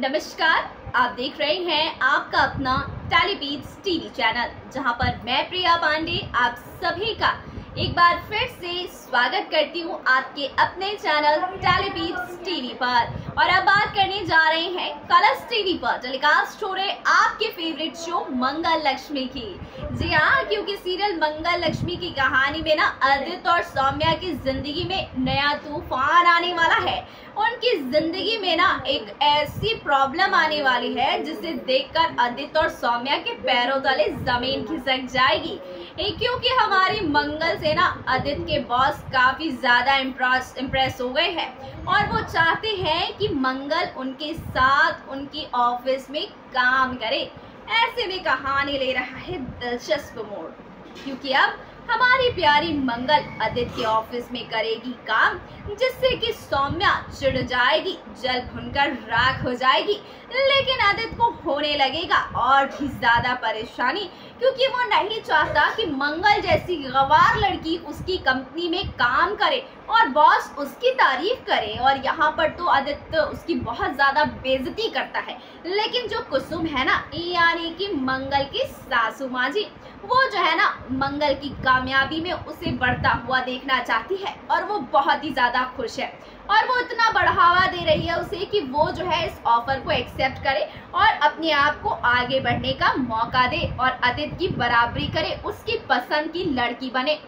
नमस्कार, आप देख रहे हैं आपका अपना टेलीबीट्स टीवी चैनल जहाँ पर मैं प्रिया पांडे, आप सभी का एक बार फिर से स्वागत करती हूँ आपके अपने चैनल टेलीबीट्स टीवी पर। और अब बात करने जा रहे हैं कलर्स टीवी पर। टेलीकास्ट हो रहे आपके फेवरेट शो मंगल लक्ष्मी की। जी हाँ क्योंकि सीरियल मंगल लक्ष्मी की कहानी में ना आदित्य और सौम्या की ज़िंदगी में नया तूफ़ान आने वाला है। उनकी ज़िंदगी में ना एक ऐसी प्रॉब्लम आने वाली है, जिसे देखकर आदित्य और सौम्या के पैरों तले ज़मीन खिसक जाएगी। क्योंकि हमारी मंगल से ना आदित्य के बॉस काफ़ी ज़्यादा इम्प्रेस इम्प्रेस हो गए हैं। और वो चाहते हैं कि मंगल उनके साथ उनकी ऑफ़िस में काम करे। ऐसे में कहानी ले रहा है दिलचस्प मोड़। क्योंकि अब हमारी प्यारी मंगल आदित्य ऑफ़िस में करेगी काम, जिससे कि सौम्या चिढ़ जाएगी, जल भुनकर राख हो जाएगी। लेकिन आदित्य को होने लगेगा और भी ज़्यादा परेशानी, क्योंकि वो नहीं चाहता कि मंगल जैसी गवार लड़की उसकी कंपनी में काम करे और बॉस उसकी तारीफ़ करे। और यहाँ पर तो आदित्य उसकी बहुत ज़्यादा बेजती करता है। लेकिन जो कुसुम है ना, यानी कि मंगल की सासू माँ जी वो जो है ना, मंगल की कामयाबी में उसे बढ़ता हुआ देखना चाहती है और वो बहुत ही ज़्यादा खुश है। और वो इतना बढ़ावा दे रही है उसे कि वो जो है इस ऑफ़र को एक्सेप्ट करे और अपने आप को आगे बढ़ने का मौका दे और अतिथि की बराबरी करे, उसकी पसंद की लड़की बने।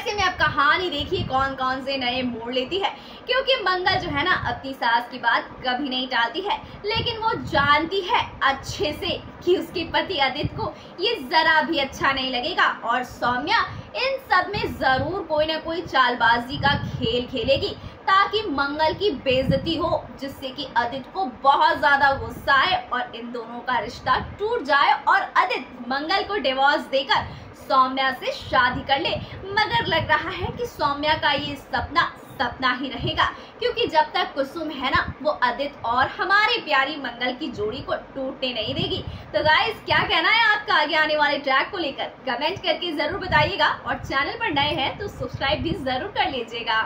ऐसे में अब कहानी देखिए कौन कौन से नए मोड़ लेती है, क्योंकि मंगल जो है ना अपनी सास की बात कभी नहीं टालती है, लेकिन वो जानती है अच्छे से कि उसके पति आदित्य को ये जरा भी अच्छा नहीं लगेगा, और सौम्या इन सब में ज़रूर कोई ना कोई चालबाजी का खेल खेलेगी, ताकि मंगल की बेजती हो, जिससे कि अदित को बहुत ज़्यादा गुस्सा आए और इन दोनों का रिश्ता टूट जाए और अदित मंगल को डिवोर्स देकर सौम्या से शादी कर ले। मगर लग रहा है कि सौम्या का ये सपना सपना ही रहेगा, क्योंकि जब तक कुसुम है ना, वो अदित और हमारे प्यारी मंगल की जोड़ी को टूटने नहीं देगी। तो गाइस क्या कहना है आपका आगे आने वाले ट्रैक को लेकर? कमेंट करके ज़रूर बताइएगा, और चैनल पर नए हैं तो सब्सक्राइब भी ज़रूर कर लीजिएगा।